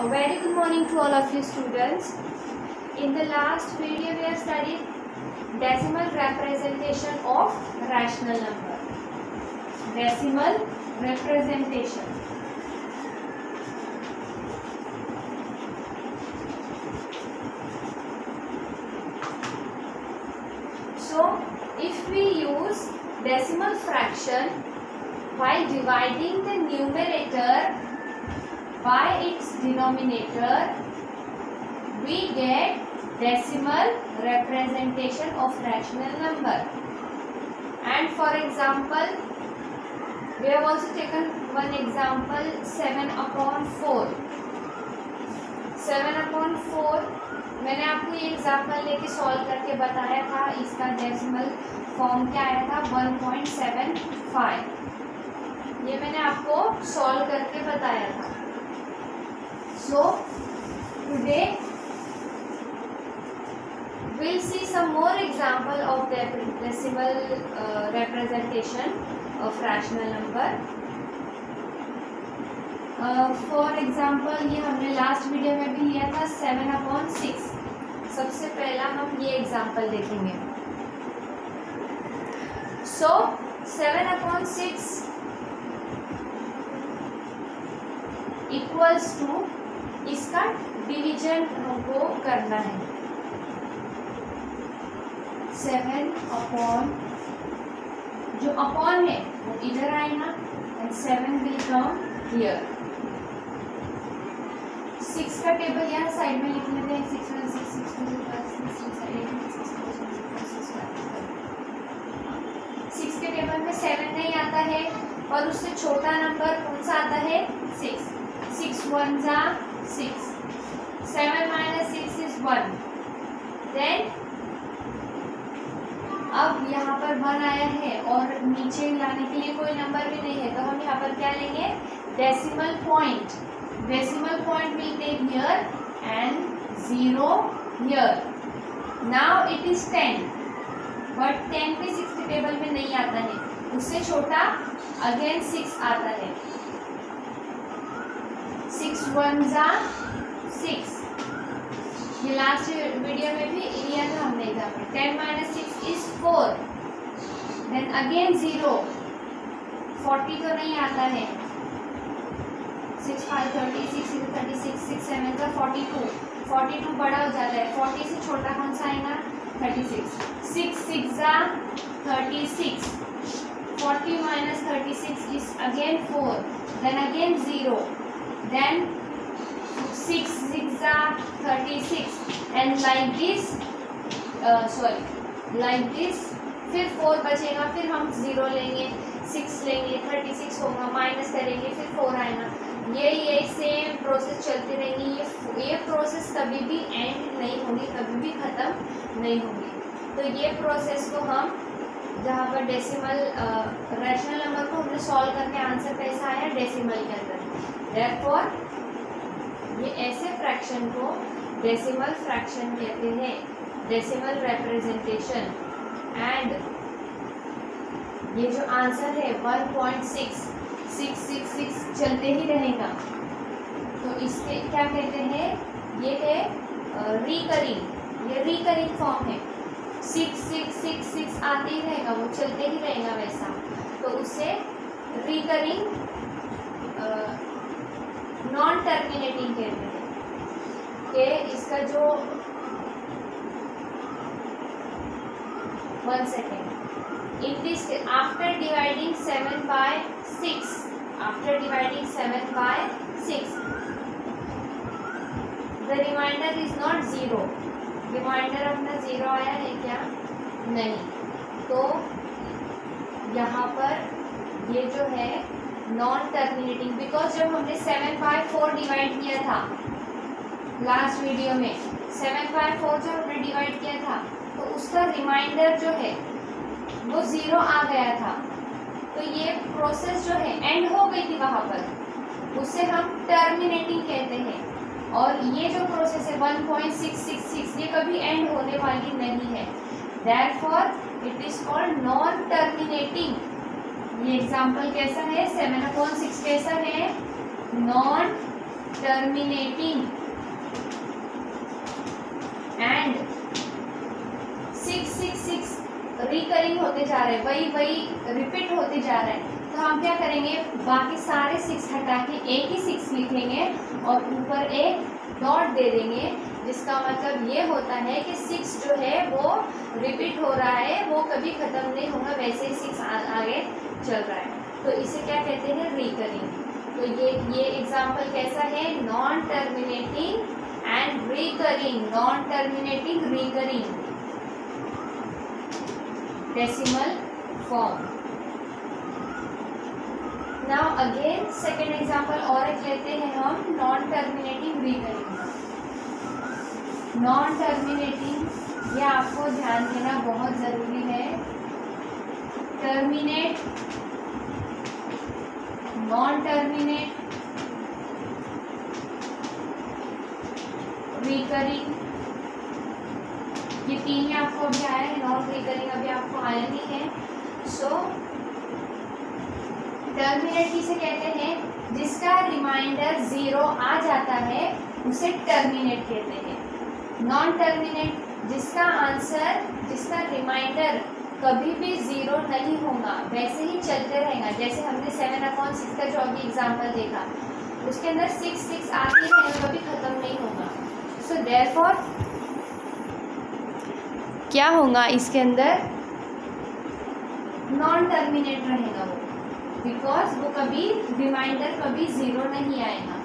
A very good morning to all of you students. In the last video we have studied decimal representation of rational number. Decimal representation. So if we use decimal fraction while dividing the numerator by its denominator we get decimal representation of rational number and for example we have also taken one example 7 upon 4 7 upon 4 मैंने आपको ये example लेके solve करके बताया था इसका decimal form क्या आया था 1.75 ये मैंने आपको सॉल्व करके बताया था so today we'll see some more example of the decimal uh, representation of rational number. For uh, example ये हमने लास्ट वीडियो में भी लिया था सेवन अपॉन सिक्स सबसे पहला हम ये एग्ज़ाम्पल देखेंगे. So seven upon six equals to इसका डिवीज़न हमको करना है। सेवन अपॉन जो अपॉन है, वो इधर आएगा and seven will come here six का टेबल यहाँ साइड में लिख लेते हैं six one six six two six के टेबल में सेवन नहीं आता है, और उससे छोटा नंबर कौन सा आता है? सिक्स सिक्स वन जा six seven minus six is one then अब यहाँ पर वन आया है और नीचे लाने के लिए कोई नंबर भी नहीं है। तो हम यहाँ पर क्या लेंगे? Decimal point decimal point will take here and zero here now it is ten but ten भी सिक्स टेबल में नहीं आता है। उससे छोटा अगेन सिक्स आता है। सिक्स वन जा सिक्स। ये लास्ट वीडियो में भी लिया था हमने example ten minus six is four then again zero forty तो नहीं आता है। Six five thirty six thirty six six seven का फोर्टी टू फोर्टी टू बड़ा हो जाता है। फोर्टी से छोटा कौन सा आएगा? थर्टी सिक्स सिक्स सिक्स ज़ा thirty six forty minus thirty six is again four then again zero then six six are 36 and like this uh, sorry like this फिर फोर बचेगा फिर हम ज़ीरो लेंगे सिक्स लेंगे थर्टी सिक्स होगा minus करेंगे फिर फोर आएगा। ये ये सेम प्रोसेस चलती रहेंगी। ये ये प्रोसेस कभी भी एंड नहीं होगी कभी भी ख़त्म नहीं होगी। तो ये प्रोसेस को हम जहाँ पर डेसिमल रैशनल नंबर को हमने सॉल्व करके आंसर कैसा आया डेसिमल के अंदर। देयरफॉर ये ऐसे फ्रैक्शन को डेसिमल फ्रैक्शन कहते हैं। डेसिमल रिप्रेजेंटेशन एंड ये जो आंसर है one point six six six six चलते ही रहेगा। तो इसके क्या कहते हैं? ये है रिकरिंग ये रिकरिंग फॉर्म है। सिक्स सिक्स सिक्स सिक्स आते ही रहेगा, वो चलते ही रहेगा वैसा। तो उससे रिकरिंग नॉन टर्मिनेटिंग कहते हैं। कि इसका जो one second in this after dividing seven by six after dividing seven by six the remainder is not zero remainder अपना ज़ीरो आया है क्या? नहीं। तो यहाँ पर ये जो है नॉन टर्मिनेटिंग बिकॉज़ जब हमने सेवन बाय फोर डिवाइड किया था लास्ट वीडियो में सेवन बाय फोर जब हमने डिवाइड किया था तो उसका रिमाइंडर जो है, वो ज़ीरो आ गया था। तो ये प्रोसेस जो है एंड हो गई थी वहाँ पर। उसे हम टर्मिनेटिंग कहते हैं। और ये जो प्रोसेस है one point six six six ये कभी एंड होने वाली नहीं है। Therefore it is called non terminating ये एग्ज़ाम्पल कैसा है? सेवन अपॉन सिक्स कैसा है? Non terminating and six six six recurring होते जा रहे हैं। वही वही रिपीट होते जा रहे हैं। तो हम क्या करेंगे? बाकी सारे सिक्स हटा के एक ही सिक्स लिखेंगे और ऊपर एक डॉट दे देंगे, जिसका मतलब ये होता है कि सिक्स जो है वो रिपीट हो रहा है, वो कभी ख़त्म नहीं होगा, वैसे ही सिक्स आगे चल रहा है। तो इसे क्या कहते हैं? रिकरिंग तो ये ये एग्ज़ाम्पल कैसा है? Non terminating and recurring non terminating recurring decimal form now again second example और एक लेते हैं हम non terminating recurring non terminating ये आपको ध्यान देना बहुत ज़रूरी है. टर्मिनेट नॉन टर्मिनेट रिकरिंग ये तीन ही आपको अभी आया है नॉन रिकरिंग अभी आपको आया नहीं है. सो टर्मिनेट किसे कहते हैं, जिसका रिमाइंडर ज़ीरो आ जाता है, उसे टर्मिनेट कहते हैं। नॉन टर्मिनेट जिसका आंसर जिसका रिमाइंडर कभी भी ज़ीरो नहीं होगा, वैसे ही चलते रहेगा। जैसे हमने सेवन अपॉइंट सिक्स का जो अभी एग्ज़ाम्पल देखा, उसके अंदर सिक्स सिक्स आती है कभी ख़त्म नहीं होगा। सो देर क्या होगा इसके अंदर? नॉन टर्मिनेट रहेगा वो। बिकॉज़ वो कभी रिमाइंडर कभी ज़ीरो नहीं आएगा।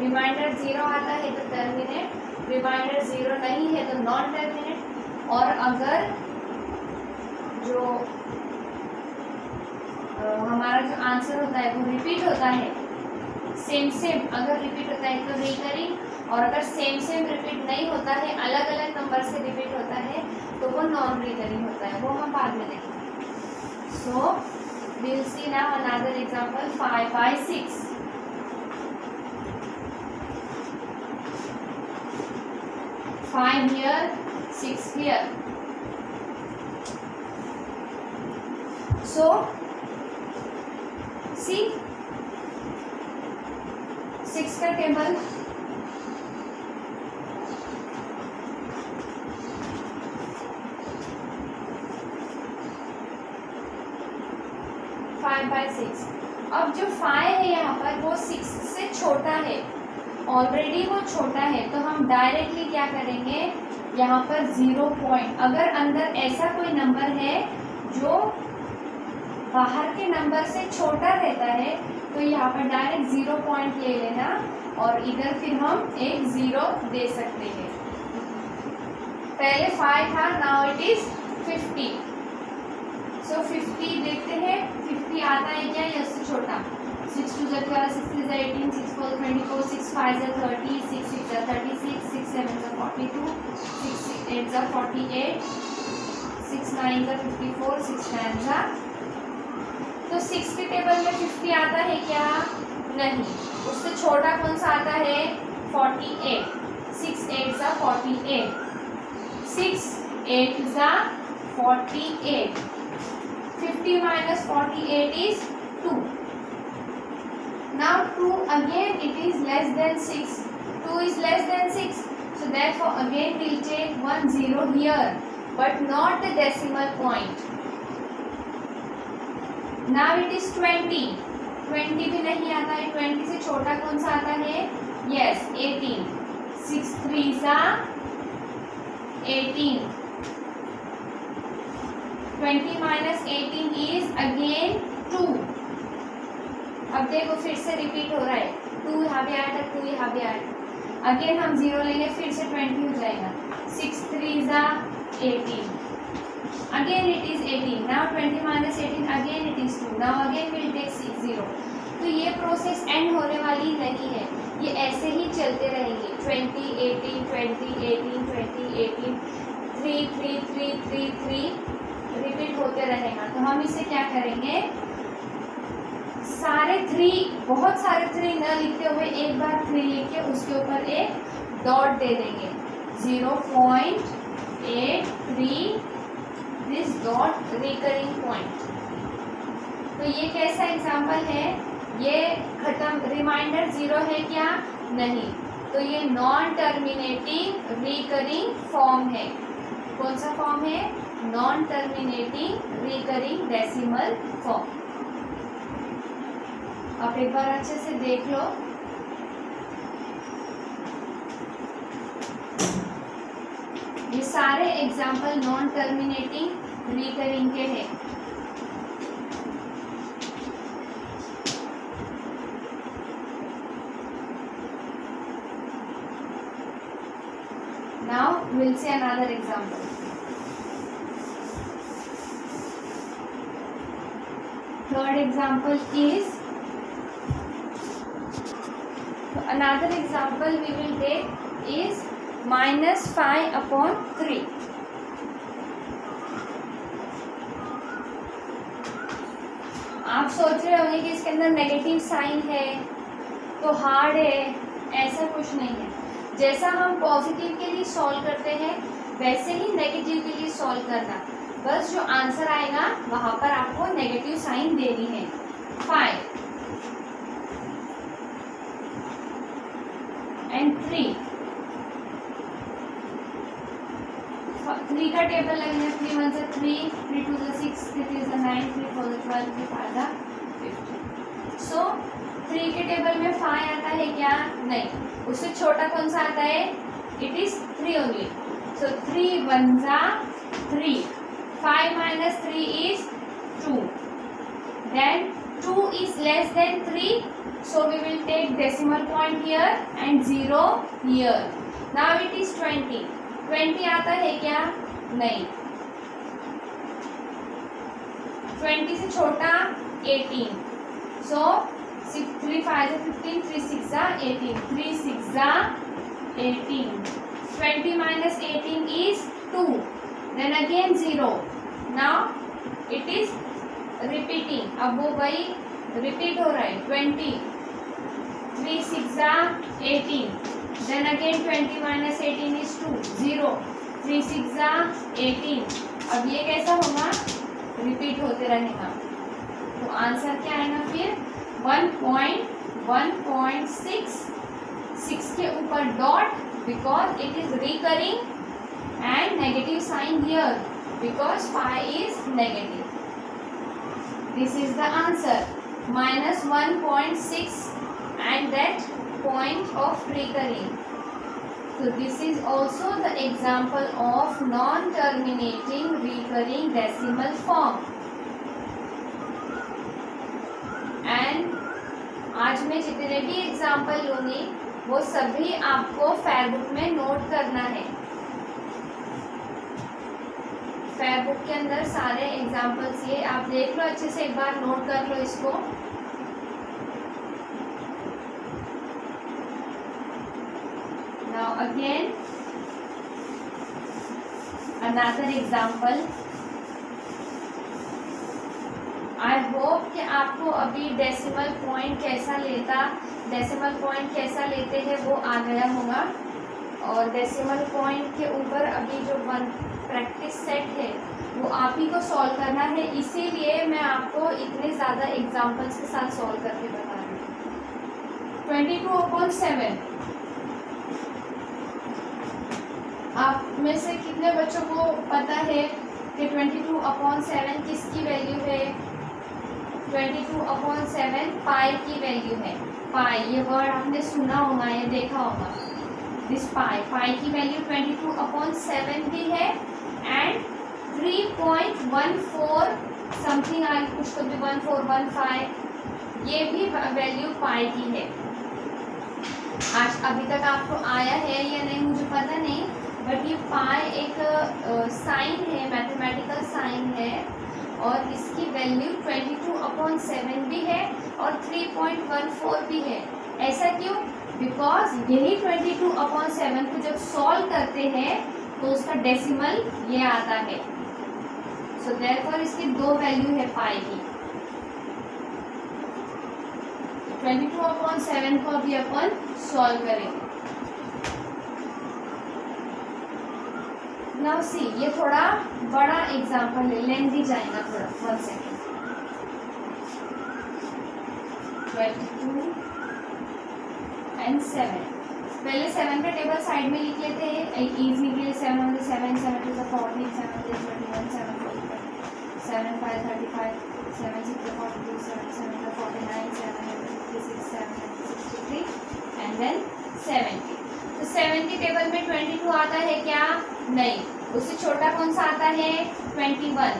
रिमाइंडर ज़ीरो आता है तो टर्मिनेट रिमाइंडर ज़ीरो नहीं है तो नॉन टर्मिनेट और अगर जो हमारा जो आंसर होता है, वो रिपीट होता है सेम सेम अगर रिपीट होता है तो रिकरिंग और अगर सेम सेम रिपीट नहीं होता है अलग अलग नंबर से रिपीट होता है तो वो नॉन रिकरिंग होता है, वो हम बाद में देखेंगे। So will see now another example five by six five here, six here. So, see six का टेबल फाइव बाई सिक्स अब जो फाइव है यहाँ पर वो सिक्स से छोटा है ऑलरेडी वो छोटा है तो हम डायरेक्टली क्या करेंगे? यहाँ पर ज़ीरो पॉइंट अगर अंदर ऐसा कोई नंबर है जो बाहर के नंबर से छोटा रहता है तो यहाँ पर डायरेक्ट ज़ीरो पॉइंट ले लेना और इधर फिर हम एक ज़ीरो दे सकते हैं। पहले फाइव था now it is fifty so fifty देखते हैं फिफ्टी आता है क्या या उससे छोटा? सिक्स टू जै ट्वेल्व सिक्स थ्री जै eighteen six four twenty four six five जै थर्टी सिक्स सिक्स जै थर्टी सिक्स सिक्स सेवन जै फोर्टी टू सिक्स एट जै फोर्टी एट सिक्स नाइन जै फिफ्टी फोर सिक्स नाइन जै तो six के टेबल में फिफ्टी आता है क्या? नहीं। उससे छोटा कौन सा आता है? फोर्टी एट सिक्स एट ज़ा फोर्टी एट सिक्स एट ज़ा forty eight fifty minus forty eight is Now 2 again it is less than 6. 2 is less than 6. So therefore again we will take 1 0 here but not the decimal point. Now it is 20. 20 भी नहीं आता है 20 से छोटा कौन सा आता है yes 18 6 3 सा 18 20 minus 18 is again 2 अब देखो फिर से रिपीट हो रहा है। टू यहाँ भी आया था, टू यहाँ भी आया अगेन हम ज़ीरो लेंगे, फिर से ट्वेंटी हो जाएगा। सिक्स थ्री ज़ा eighteen again it is eighteen now twenty minus eighteen again it is two now again will take six zero तो ये प्रोसेस एंड होने वाली नहीं है। ये ऐसे ही चलते रहेंगे। Twenty eighteen twenty eighteen twenty eighteen three three three three three repeat होते रहेगा। तो हम इसे क्या करेंगे? सारे थ्री बहुत सारे थ्री न लिखते हुए एक बार थ्री लिख के उसके ऊपर एक डॉट दे देंगे। Zero point eight three this dot recurring point तो ये कैसा एग्ज़ाम्पल है? ये खत्म रिमाइंडर ज़ीरो है क्या? नहीं। तो ये नॉन टर्मिनेटिंग रिकरिंग फॉर्म है। कौन सा फॉर्म है? Non terminating recurring decimal form आप एक बार अच्छे से देख लो ये सारे एग्ज़ाम्पल नॉन टर्मिनेटिंग रिकरिंग के हैं Now we will see another example. Third example is another example we will take is minus 5 upon 3. आप सोच रहे होंगे कि इसके अंदर नेगेटिव साइन है तो हार्ड है, ऐसा कुछ नहीं है। जैसा हम पॉजिटिव के लिए सॉल्व करते हैं, वैसे ही नेगेटिव के लिए सॉल्व करना। बस जो आंसर आएगा, वहाँ पर आपको नेगेटिव साइन देनी है। फाइव एंड थ्री थ्री का टेबल लगेगा थ्री वन से थ्री थ्री टू से सिक्स थ्री थ्री से नाइन थ्री फोर से twelve three five fifty so three के टेबल में फाइव आता है क्या? नहीं. उससे छोटा कौन सा आता है? It is three only so three one जा three five minus three is two then two is less than three so we will take decimal point here and zero here now it is 20 20 आता है क्या नहीं 20 से छोटा 18 so six three five is fifteen three six are eighteen three six are eighteen twenty minus eighteen is two then again zero now it is repeating अब वो भाई repeat हो रहा है. Twenty three six eighteen then again twenty minus eighteen is two zero three six eighteen अब ये कैसा होगा? रिपीट होते रहेगा. तो आंसर क्या आएगा फिर? One point one point six six के ऊपर dot because it is recurring and negative sign here because five is negative the answer minus one point six and that point of recurring. So this is also the example of non-terminating recurring decimal form. And आज मैं जितने भी example लूँगी वो सभी आपको फेयरबुक में note करना है फेयरबुक के अंदर सारे एग्जाम्पल्स ये आप देख लो, अच्छे से एक बार नोट कर लो इसको। Now again another example. I hope कि आपको अभी डेसिमल पॉइंट कैसा लेता डेसिमल पॉइंट कैसा लेते हैं वो आ गया होगा। और डेसिमल पॉइंट के ऊपर अभी जो वन प्रैक्टिस सेट है, वो आप ही को सॉल्व करना है। इसीलिए मैं आपको इतने ज़्यादा एग्जाम्पल्स के साथ सॉल्व करके बता रही हूँ। ट्वेंटी टू अपॉन सेवन आप में से कितने बच्चों को पता है कि ट्वेंटी टू अपॉन सेवन किसकी वैल्यू है? Twenty two upon seven pi की वैल्यू है। पाई ये वर्ड आपने सुना होगा, या देखा होगा। दिस पाई पाई की value twenty two upon seven भी है and three point one four something आगे कुछ तो भी वन फोर वन फाइव ये भी वैल्यू पाई की है। आज अभी तक आपको आया है या नहीं, मुझे पता नहीं बट ये पाई एक साइन है मैथमेटिकल साइन है, और इसकी value twenty two upon seven भी है, और थ्री पॉइंट वन फोर भी है। ऐसा क्यों? बिकॉज़ यही ट्वेंटी टू अपॉन सेवन को जब सॉल्व करते हैं तो उसका डेसिमल ये आता है। सो देर फॉर इसकी दो वैल्यू है पाई की। ट्वेंटी टू अपॉन सेवन को अभी अपन सॉल्व करेंगे। नाउ सी ये थोड़ा बड़ा एग्ज़ाम्पल है लेंदी जाएगा थोड़ा one second twenty two and seven पहले सेवन का टेबल साइड में लिख लेते हैं। Seven one seven seven two fourteen seven twenty one seven forty seven five thirty five seven six forty two seven seven forty nine seven fifty six seven sixty three and then seventy तो seventy table में twenty two आता है क्या? नहीं. उससे छोटा कौन सा आता है? ट्वेंटी वन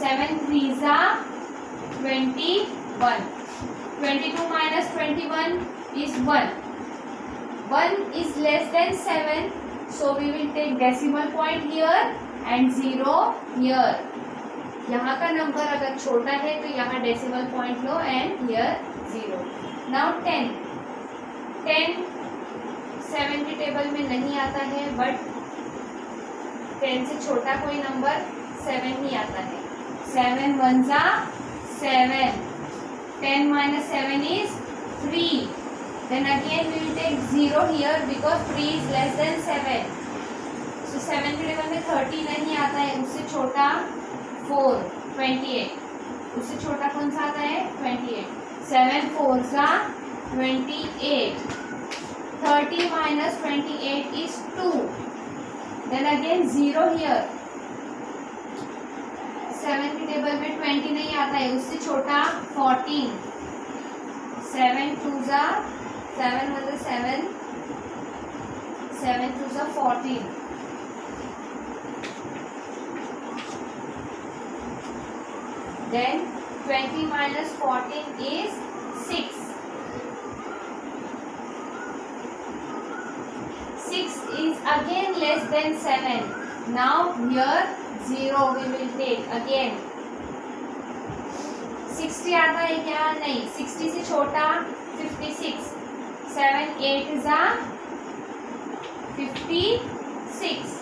सेवन थ्री ज़ा twenty one twenty two minus twenty one is one 1 is less than 7 so we will take decimal point here and 0 here. यहाँ का नंबर अगर छोटा है तो यहाँ decimal point low and here zero now ten ten seven के table में नहीं आता है बट टेन से छोटा कोई नंबर सेवन ही आता है. सेवन वन जा seven ten minus seven is three then again we will take 0 here because 3 is less than 7 so 7 के टेबल में 30 नहीं आता है उससे छोटा 4 28 उससे छोटा कौन सा आता है 28 7 4 सा 28 30 minus 28 is 2 then again 0 here 7 के टेबल में 20 नहीं आता है उससे छोटा 14 7 2 ज़ा सेवन मतलब सेवन सेवन टू सा fourteen then 20 minus 14 is 6 6 is again less than 7 now here 0 we will take again 60 आता है क्या नहीं 60 से छोटा 56 सेवन एट ज़ा fifty six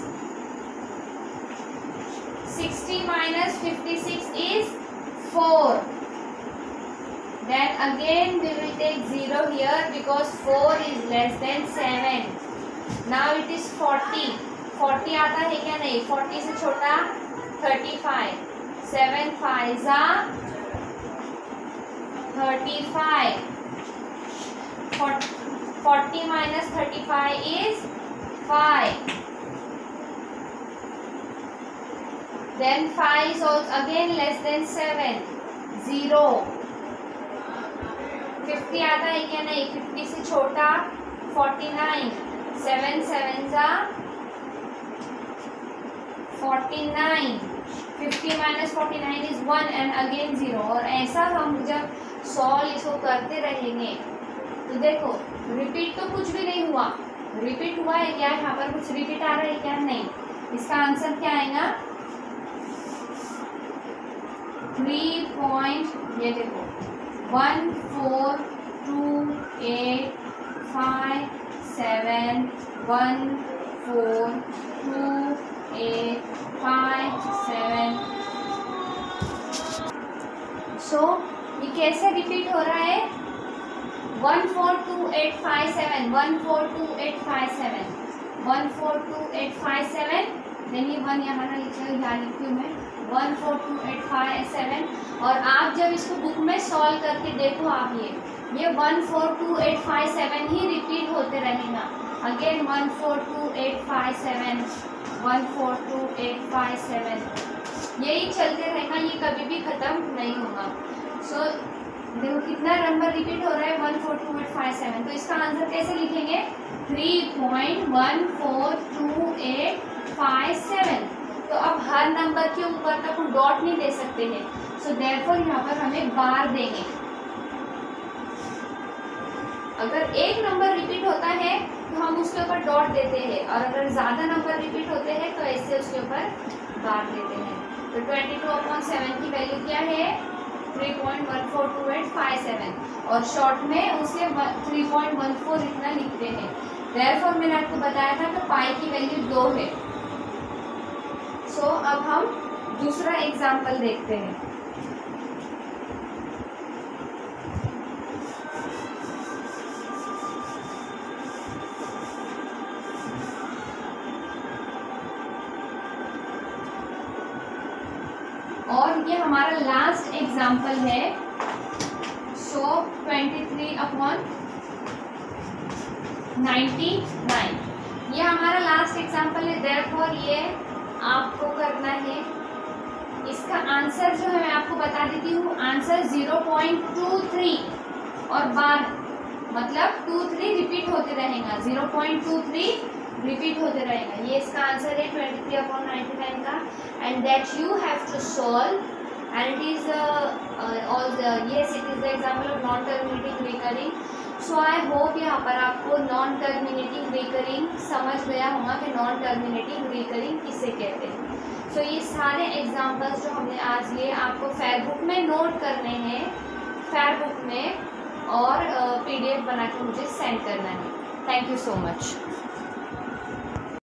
sixty minus fifty six is four then again we will take 0 here because 4 is less than 7 now it is 40 40 आता है क्या नहीं 40 से छोटा 35 7 5 ज़ा 35 40 40 minus 35 is 5 then 5 is also again less than 7 0 50 आता है क्या नहीं? 50 से छोटा 49 7 7 जा 49 50 minus forty nine is one and again zero और ऐसा हम जब सॉल्व इसको करते रहेंगे तो देखो रिपीट तो कुछ भी नहीं हुआ। रिपीट हुआ है क्या? यहाँ पर कुछ रिपीट आ रहा है क्या? नहीं। इसका आंसर क्या आएगा? थ्री पॉइंट ये देखो। One four two eight five seven one four two eight five seven so ये कैसे रिपीट हो रहा है? One four two eight five seven one four two eight five seven one four two eight five seven ये one यहाँ ना लिखा यहाँ लिखती हूँ मैं one four two eight five seven और आप जब इसको बुक में सॉल्व करके देखो आप ये ये one four two eight five seven ही रिपीट होते रहेगा। Again one four two eight five seven one four two eight five seven यही चलते रहेगा ये कभी भी ख़त्म नहीं होगा। सो so, देखो कितना नंबर रिपीट हो रहा है one four two eight five seven तो इसका आंसर कैसे लिखेंगे? Three point one four two eight five seven तो अब हर नंबर के ऊपर तक हम डॉट नहीं दे सकते हैं. सो देयरफॉर यहाँ पर हमें बार देंगे. अगर एक नंबर रिपीट होता है तो हम उसके ऊपर डॉट देते हैं. और अगर ज़्यादा नंबर रिपीट होते हैं तो ऐसे उसके ऊपर बार देते हैं. तो ट्वेंटी टू अपॉन सेवन की वैल्यू क्या है? Three point one four two eight five seven और शॉर्ट में उसे थ्री पॉइंट वन फोर इतना लिखते हैं। देयरफॉर मैंने आपको बताया था कि पाई की वैल्यू दो है। सो so, अब हम दूसरा एग्ज़ाम्पल देखते हैं है so twenty three upon ninety nine ये हमारा लास्ट एग्ज़ाम्पल है देयरफॉर ये आपको करना है इसका आंसर जो है मैं आपको बता देती हूँ answer zero point two three. और बार मतलब टू थ्री रिपीट होते रहेगा। Zero point two three repeat होते रहेगा। ये इसका आंसर है twenty three upon ninety nine का and that you have to solve and it is all yes it is the example of non terminating recurring so I hope यहाँ पर आपको non terminating recurring समझ गया होगा कि non terminating recurring किसे कहते हैं। सो so, ये सारे एग्जाम्पल्स जो हमने आज लिए आपको फेयरबुक में नोट करने हैं। फेयरबुक में और पीडीएफ बना के मुझे सेंड करना है। Thank you so much